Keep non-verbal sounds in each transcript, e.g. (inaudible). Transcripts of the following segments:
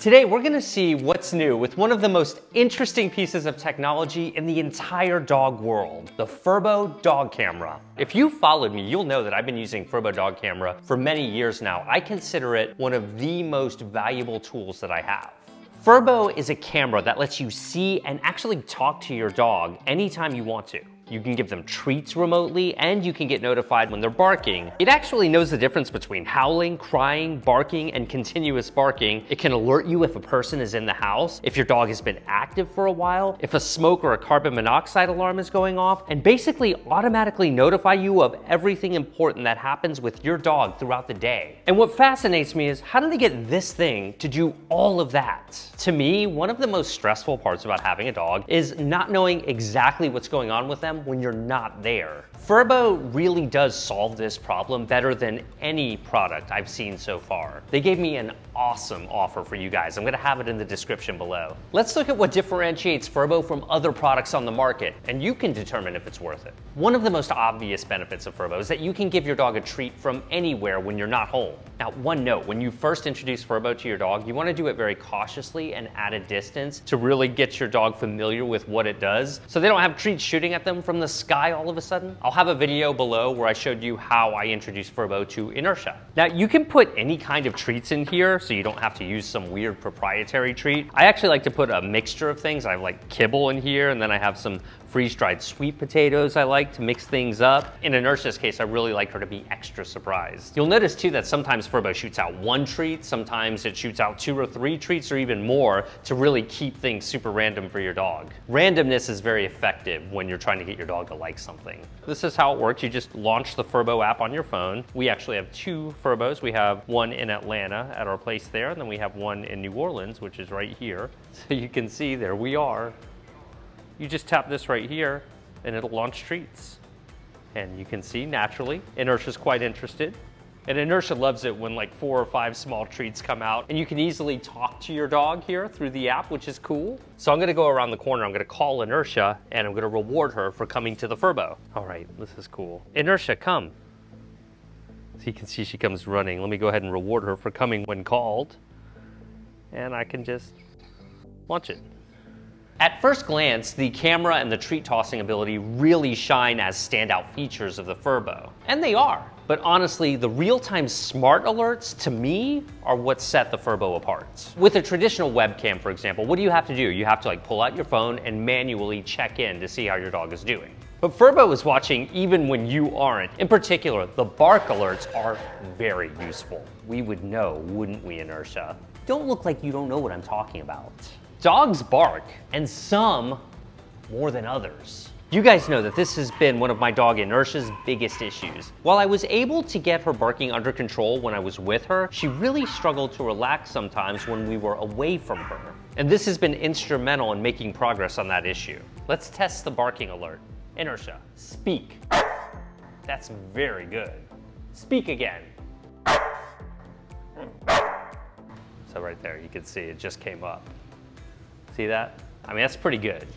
Today, we're gonna see what's new with one of the most interesting pieces of technology in the entire dog world, the Furbo dog camera. If you followed me, you'll know that I've been using Furbo dog camera for many years now. I consider it one of the most valuable tools that I have. Furbo is a camera that lets you see and actually talk to your dog anytime you want to. You can give them treats remotely, and you can get notified when they're barking. It actually knows the difference between howling, crying, barking, and continuous barking. It can alert you if a person is in the house, if your dog has been active for a while, if a smoke or a carbon monoxide alarm is going off, and basically automatically notify you of everything important that happens with your dog throughout the day. And what fascinates me is how do they get this thing to do all of that? To me, one of the most stressful parts about having a dog is not knowing exactly what's going on with them when you're not there. Furbo really does solve this problem better than any product I've seen so far. They gave me an awesome offer for you guys. I'm gonna have it in the description below. Let's look at what differentiates Furbo from other products on the market, and you can determine if it's worth it. One of the most obvious benefits of Furbo is that you can give your dog a treat from anywhere when you're not home. Now, one note, when you first introduce Furbo to your dog, you wanna do it very cautiously and at a distance to really get your dog familiar with what it does, so they don't have treats shooting at them from the sky all of a sudden. I'll have a video below where I showed you how I introduced Furbo to Inertia. Now you can put any kind of treats in here so you don't have to use some weird proprietary treat. I actually like to put a mixture of things. I have like kibble in here and then I have some freeze-dried sweet potatoes I like to mix things up. In Inertia's case, I really like her to be extra surprised. You'll notice too that sometimes Furbo shoots out one treat, sometimes it shoots out two or three treats or even more to really keep things super random for your dog. Randomness is very effective when you're trying to get your dog to like something. This is how it works. You just launch the Furbo app on your phone. We actually have two Furbos. We have one in Atlanta at our place there, and then we have one in New Orleans, which is right here. (laughs) So you can see there we are you just tap this right here and it'll launch treats. And you can see naturally, Inertia's quite interested. And Inertia loves it when like four or five small treats come out and you can easily talk to your dog here through the app, which is cool. So I'm gonna go around the corner, I'm gonna call Inertia and I'm gonna reward her for coming to the Furbo. All right, this is cool. Inertia, come. So you can see she comes running. Let me go ahead and reward her for coming when called. And I can just launch it. At first glance, the camera and the treat tossing ability really shine as standout features of the Furbo. And they are. But honestly, the real-time smart alerts, to me, are what set the Furbo apart. With a traditional webcam, for example, what do you have to do? You have to like pull out your phone and manually check in to see how your dog is doing. But Furbo is watching even when you aren't. In particular, the bark alerts are very useful. We would know, wouldn't we, Inertia? Don't look like you don't know what I'm talking about. Dogs bark, and some more than others. You guys know that this has been one of my dog Inertia's biggest issues. While I was able to get her barking under control when I was with her, she really struggled to relax sometimes when we were away from her. And this has been instrumental in making progress on that issue. Let's test the barking alert. Inertia, speak. That's very good. Speak again. So right there, you can see it just came up. See that? I mean, that's pretty good.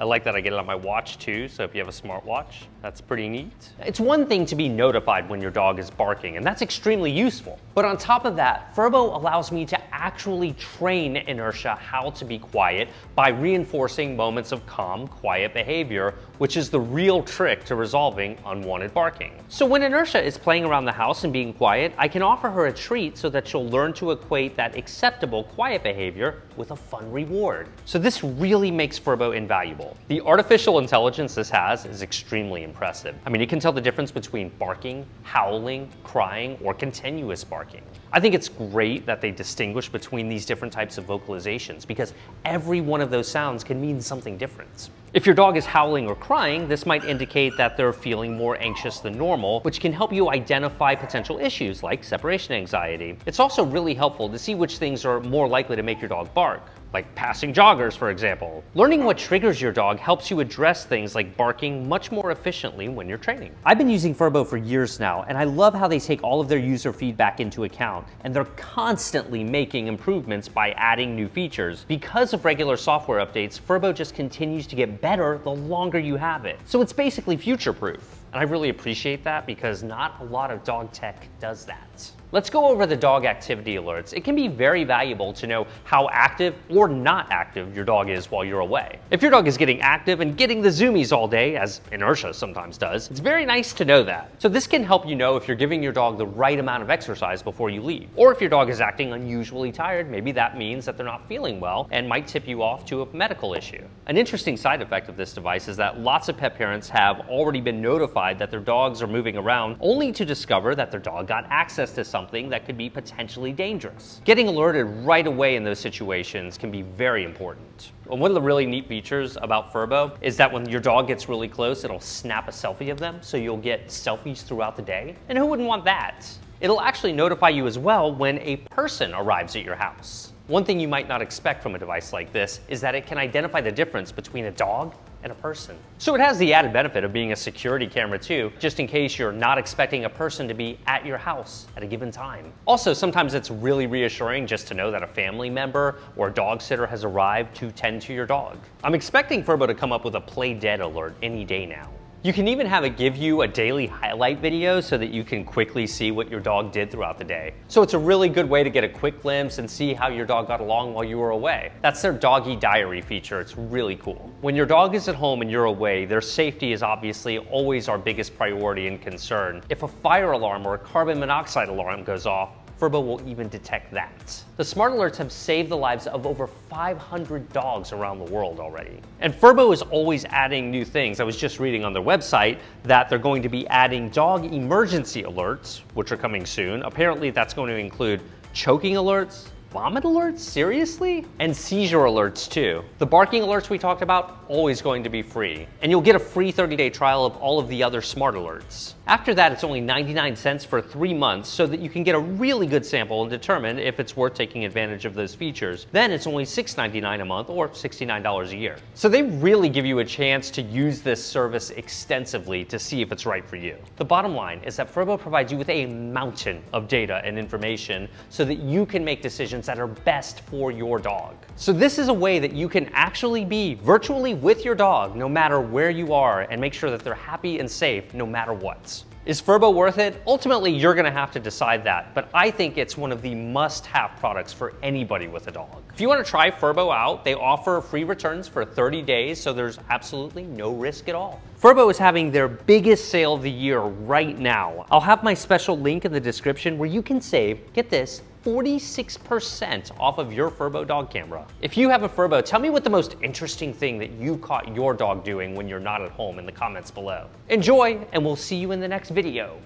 I like that I get it on my watch too, so if you have a smartwatch, that's pretty neat. It's one thing to be notified when your dog is barking, and that's extremely useful. But on top of that, Furbo allows me to actually train Inertia how to be quiet by reinforcing moments of calm, quiet behavior, which is the real trick to resolving unwanted barking. So when Inertia is playing around the house and being quiet, I can offer her a treat so that she'll learn to equate that acceptable quiet behavior with a fun reward. So this really makes Furbo invaluable. The artificial intelligence this has is extremely impressive. I mean, it can tell the difference between barking, howling, crying, or continuous barking. I think it's great that they distinguish between these different types of vocalizations because every one of those sounds can mean something different. If your dog is howling or crying, this might indicate that they're feeling more anxious than normal, which can help you identify potential issues like separation anxiety. It's also really helpful to see which things are more likely to make your dog bark like passing joggers, for example. Learning what triggers your dog helps you address things like barking much more efficiently when you're training. I've been using Furbo for years now, and I love how they take all of their user feedback into account, and they're constantly making improvements by adding new features. Because of regular software updates, Furbo just continues to get better the longer you have it. So it's basically future-proof. And I really appreciate that because not a lot of dog tech does that. Let's go over the dog activity alerts. It can be very valuable to know how active or not active your dog is while you're away. If your dog is getting active and getting the zoomies all day, as inertia sometimes does, it's very nice to know that. So this can help you know if you're giving your dog the right amount of exercise before you leave. Or if your dog is acting unusually tired, maybe that means that they're not feeling well and might tip you off to a medical issue. An interesting side effect of this device is that lots of pet parents have already been notified that their dogs are moving around only to discover that their dog got access to something that could be potentially dangerous. Getting alerted right away in those situations can be very important. One of the really neat features about Furbo is that when your dog gets really close, it'll snap a selfie of them, so you'll get selfies throughout the day. And who wouldn't want that? It'll actually notify you as well when a person arrives at your house. One thing you might not expect from a device like this is that it can identify the difference between a dog and a person. So it has the added benefit of being a security camera too, just in case you're not expecting a person to be at your house at a given time. Also, sometimes it's really reassuring just to know that a family member or a dog sitter has arrived to tend to your dog. I'm expecting Furbo to come up with a play dead alert any day now. You can even have it give you a daily highlight video so that you can quickly see what your dog did throughout the day. So it's a really good way to get a quick glimpse and see how your dog got along while you were away. That's their doggy diary feature. It's really cool. When your dog is at home and you're away, their safety is obviously always our biggest priority and concern. If a fire alarm or a carbon monoxide alarm goes off, Furbo will even detect that. The smart alerts have saved the lives of over 500 dogs around the world already. And Furbo is always adding new things. I was just reading on their website that they're going to be adding dog emergency alerts, which are coming soon. Apparently that's going to include choking alerts, Vomit alerts? Seriously? And seizure alerts too. The barking alerts we talked about, always going to be free. And you'll get a free 30-day trial of all of the other smart alerts. After that, it's only 99 cents for three months so that you can get a really good sample and determine if it's worth taking advantage of those features. Then it's only $6.99 a month or $69 a year. So they really give you a chance to use this service extensively to see if it's right for you. The bottom line is that Furbo provides you with a mountain of data and information so that you can make decisions that are best for your dog. So this is a way that you can actually be virtually with your dog no matter where you are and make sure that they're happy and safe no matter what. Is Furbo worth it? Ultimately, you're gonna have to decide that, but I think it's one of the must-have products for anybody with a dog. If you wanna try Furbo out, they offer free returns for 30 days, so there's absolutely no risk at all. Furbo is having their biggest sale of the year right now. I'll have my special link in the description where you can save, get this, 46% off of your Furbo dog camera. If you have a Furbo, tell me what the most interesting thing that you caught your dog doing when you're not at home in the comments below. Enjoy, and we'll see you in the next video.